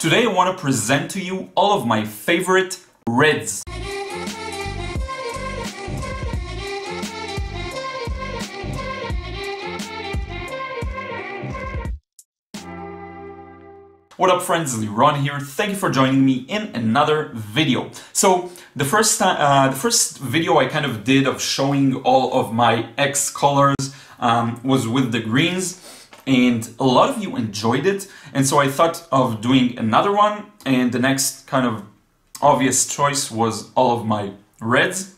Today I want to present to you all of my favorite reds. What up friends, Liron here. Thank you for joining me in another video. So the first time, uh, the first video I kind of did of showing all of my X colors um, was with the greens and a lot of you enjoyed it and so I thought of doing another one and the next kind of obvious choice was all of my reds.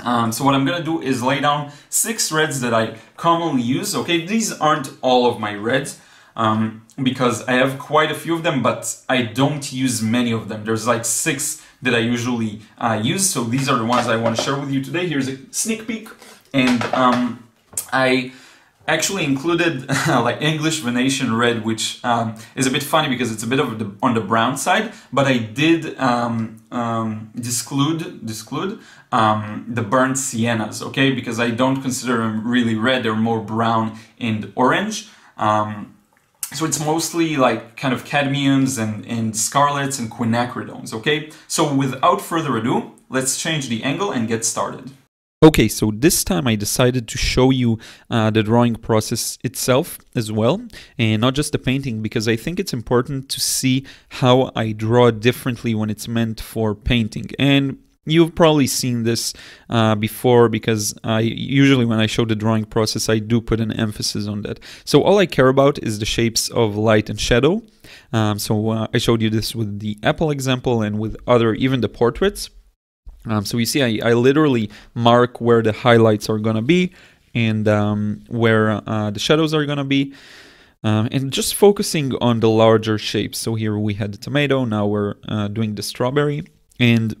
Um, so what I'm gonna do is lay down six reds that I commonly use. Okay, these aren't all of my reds um, because I have quite a few of them, but I don't use many of them. There's like six that I usually uh, use, so these are the ones I want to share with you today. Here's a sneak peek, and um, I actually included like English Venetian red, which um, is a bit funny because it's a bit of the, on the brown side, but I did um, um, disclude, disclude um, the burnt siennas, okay? Because I don't consider them really red, they're more brown and orange. Um, so it's mostly like kind of cadmiums and, and scarlets and quinacridones, okay? So without further ado, let's change the angle and get started. Okay, so this time I decided to show you uh, the drawing process itself as well, and not just the painting, because I think it's important to see how I draw differently when it's meant for painting. And You've probably seen this uh, before because I usually when I show the drawing process I do put an emphasis on that. So all I care about is the shapes of light and shadow. Um, so uh, I showed you this with the apple example and with other even the portraits. Um, so you see I, I, literally mark where the highlights are gonna be and um, where uh, the shadows are gonna be. Um, and just focusing on the larger shapes. So here we had the tomato, now we're uh, doing the strawberry. And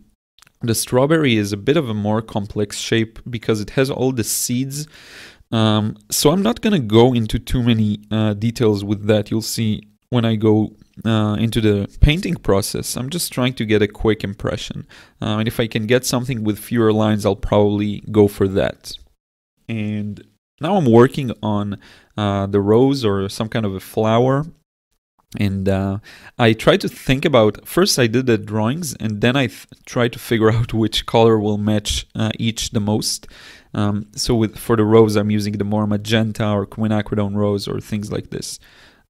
the strawberry is a bit of a more complex shape because it has all the seeds. Um, so I'm not going to go into too many uh, details with that. You'll see when I go uh, into the painting process. I'm just trying to get a quick impression. Uh, and if I can get something with fewer lines, I'll probably go for that. And now I'm working on uh, the rose or some kind of a flower and uh, I try to think about first I did the drawings and then I tried to figure out which color will match uh, each the most. Um, so with for the rose I'm using the more magenta or quinacridone rose or things like this.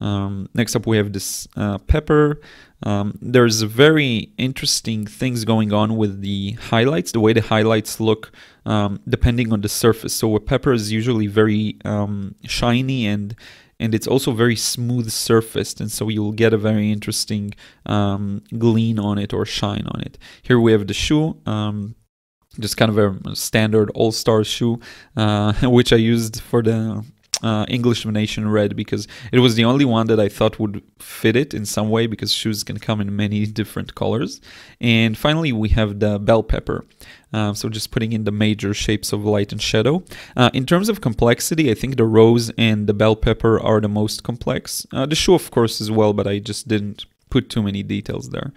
Um, next up we have this uh, pepper. Um, there's very interesting things going on with the highlights, the way the highlights look um, depending on the surface. So a pepper is usually very um, shiny and and it's also very smooth surfaced and so you'll get a very interesting um, gleam on it or shine on it here we have the shoe um, just kind of a standard all-star shoe uh, which i used for the uh, English Venetian red because it was the only one that I thought would fit it in some way because shoes can come in many different colors. And finally, we have the bell pepper. Uh, so just putting in the major shapes of light and shadow. Uh, in terms of complexity, I think the rose and the bell pepper are the most complex. Uh, the shoe, of course, as well, but I just didn't put too many details there.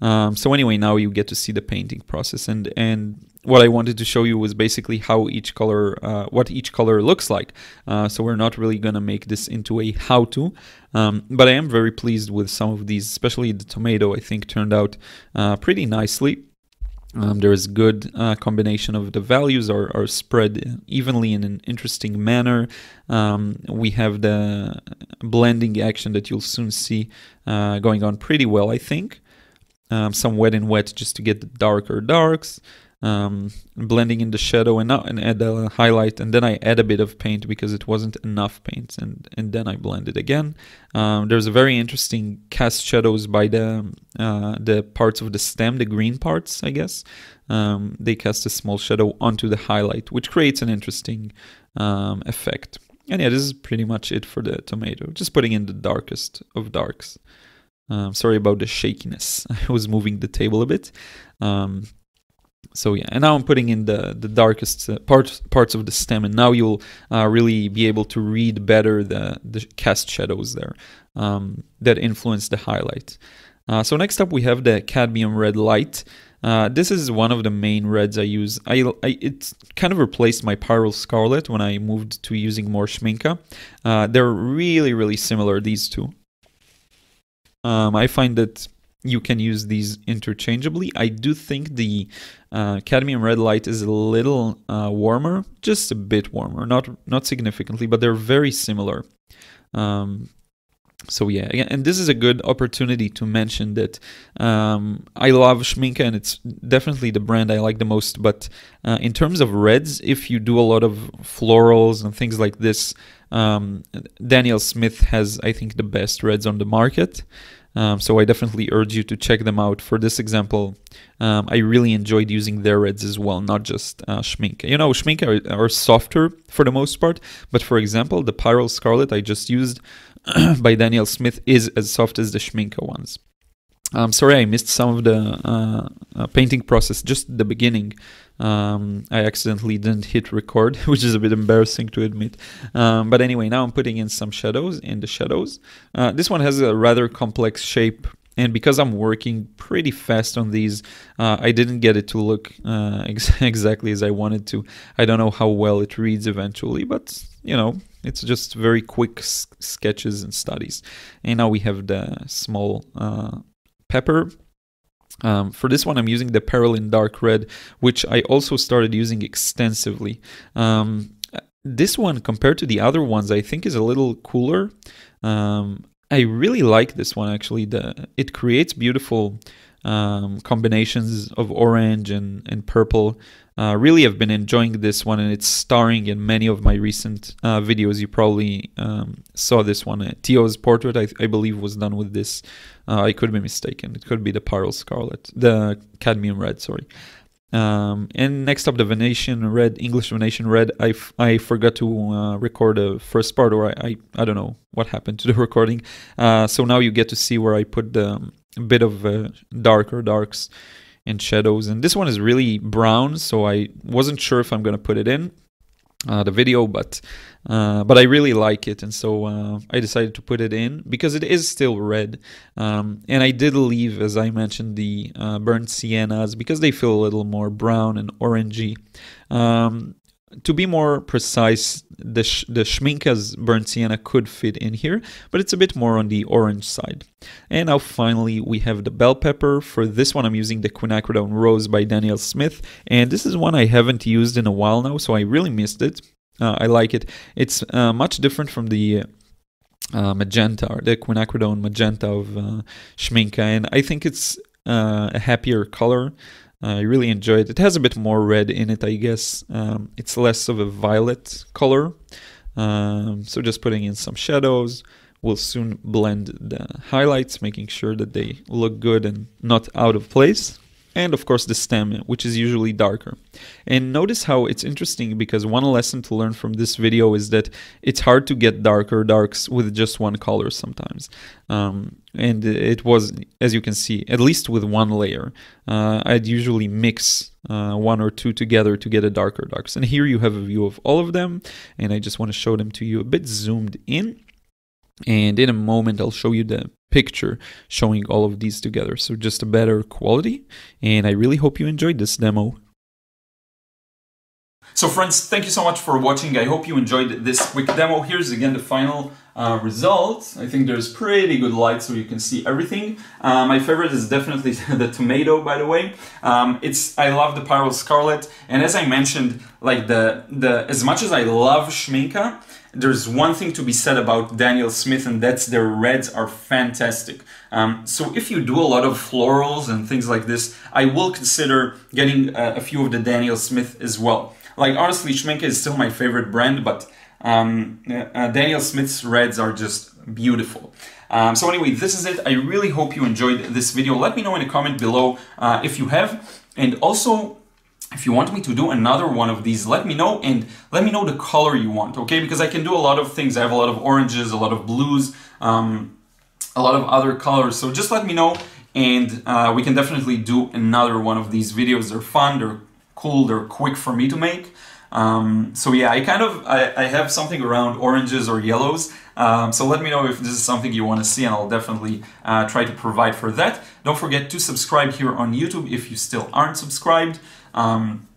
Um, so anyway, now you get to see the painting process, and and what I wanted to show you was basically how each color, uh, what each color looks like. Uh, so we're not really gonna make this into a how-to, um, but I am very pleased with some of these, especially the tomato. I think turned out uh, pretty nicely. Um, there is good uh, combination of the values are, are spread evenly in an interesting manner. Um, we have the blending action that you'll soon see uh, going on pretty well, I think um, some wet and wet just to get the darker darks, um, blending in the shadow and, now, and add a highlight, and then I add a bit of paint because it wasn't enough paint, and and then I blend it again. Um, there's a very interesting cast shadows by the uh, the parts of the stem, the green parts, I guess. Um, they cast a small shadow onto the highlight, which creates an interesting um, effect. And yeah, this is pretty much it for the tomato. Just putting in the darkest of darks. Um, sorry about the shakiness. I was moving the table a bit. Um, so yeah, and now I'm putting in the the darkest uh, parts parts of the stem, and now you'll uh, really be able to read better the the cast shadows there um, that influence the highlight. Uh, so next up we have the cadmium red light. Uh, this is one of the main reds I use. I, I it kind of replaced my Pyrrol Scarlet when I moved to using more Schmincke. Uh, they're really really similar these two. Um, I find that you can use these interchangeably. I do think the uh, cadmium red light is a little uh, warmer, just a bit warmer, not not significantly, but they're very similar. Um, so yeah, and this is a good opportunity to mention that um, I love Schmincke and it's definitely the brand I like the most. But uh, in terms of reds, if you do a lot of florals and things like this, um, Daniel Smith has I think the best reds on the market. Um, so I definitely urge you to check them out. For this example, um, I really enjoyed using their reds as well, not just uh, Schmincke. You know, Schmincke are, are, softer for the most part, but for example, the Pyrrol Scarlet I just used by Daniel Smith is as soft as the Schmincke ones. I'm sorry I missed some of the uh, uh, painting process just the beginning. Um, I accidentally didn't hit record, which is a bit embarrassing to admit. Um, but anyway, now I'm putting in some shadows in the shadows. Uh, this one has a rather complex shape and because I'm working pretty fast on these, uh, I didn't get it to look uh, ex exactly as I wanted to. I don't know how well it reads eventually, but you know, it's just very quick sketches and studies. And now we have the small uh, pepper um, for this one, I'm using the Perylene Dark Red, which I also started using extensively. Um, this one, compared to the other ones, I think is a little cooler. Um, I really like this one actually. The it creates beautiful um, combinations of orange and, and purple. Uh, really have been enjoying this one and it's starring in many of my recent uh, videos. You probably um, saw this one. Uh, Tio's portrait, I, I, believe, was done with this. Uh, I could be mistaken. It could be the Pyrrol Scarlet, the cadmium red, sorry. Um, and next up, the Venetian Red, English Venetian Red. I, I forgot to uh, record the first part, or I, I, I don't know what happened to the recording. Uh, so now you get to see where I put the a bit of uh, darker darks and shadows. And this one is really brown, so I wasn't sure if I'm going to put it in uh, the video, but uh, but I really like it, and so uh, I decided to put it in because it is still red. Um, and I did leave, as I mentioned, the uh, burnt siennas because they feel a little more brown and orangey. Um, to be more precise, the, sh- the Schmincke's burnt sienna could fit in here, but it's a bit more on the orange side. And now finally we have the bell pepper. For this one I'm using the quinacridone rose by Daniel Smith, and this is one I haven't used in a while now, so I really missed it. Uh, I like it. It's uh, much different from the uh, magenta, or the quinacridone magenta of uh, Schmincke, and I think it's uh, a happier color. I really enjoyed it. It has a bit more red in it, I guess. Um, it's less of a violet color. Um, so just putting in some shadows. We'll soon blend the highlights, making sure that they look good and not out of place and of course the stem, which is usually darker. And notice how it's interesting because one lesson to learn from this video is that it's hard to get darker darks with just one color sometimes. Um, and it was, as you can see, at least with one layer. Uh, I'd usually mix uh, one or two together to get a darker darks. And here you have a view of all of them, and I just want to show them to you a bit zoomed in. And in a moment, I'll show you the picture showing all of these together. So just a better quality. And I really hope you enjoyed this demo. So friends, thank you so much for watching. I hope you enjoyed this quick demo. Here's again the final uh, result. I think there's pretty good light so you can see everything. Uh, my favorite is definitely the tomato, by the way. Um, it's I love the Pyrrol Scarlet, and as I mentioned, like the the as much as I love Schmincke, there's one thing to be said about Daniel Smith, and that's their reds are fantastic. Um, so if you do a lot of florals and things like this, I will consider getting uh, a few of the Daniel Smith as well. Like honestly, Schmincke is still my favorite brand, but um, uh, Daniel Smith's reds are just beautiful. Um, so anyway, this is it. I really hope you enjoyed this video. Let me know in a comment below uh, if you have. And also, if you want me to do another one of these, let me know and let me know the color you want, okay? Because I can do a lot of things. I have a lot of oranges, a lot of blues, um, a lot of other colors. So just let me know and uh, we can definitely do another one of these videos. They're fun, they're cool, they're quick for me to make. Um, so yeah, I kind of, I, I, have something around oranges or yellows. Um, so let me know if this is something you want to see and I'll definitely uh, try to provide for that. Don't forget to subscribe here on YouTube if you still aren't subscribed. Um,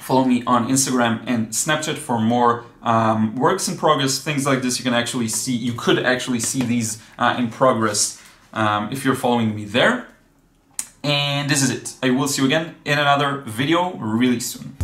follow me on Instagram and Snapchat for more um, works in progress, things like this. You can actually see, you could actually see these uh, in progress um, if you're following me there. And this is it. I will see you again in another video really soon.